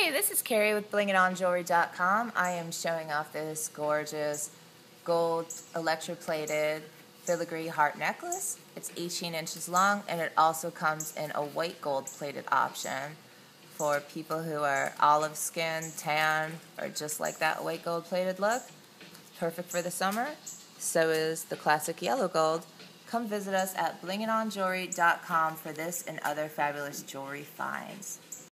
Hey, this is Carrie with blingitonjewelry.com. I am showing off this gorgeous gold electroplated filigree heart necklace. It's 18 inches long and it also comes in a white gold plated option for people who are olive skin, tan, or just like that white gold plated look. Perfect for the summer. So is the classic yellow gold. Come visit us at blingitonjewelry.com for this and other fabulous jewelry finds.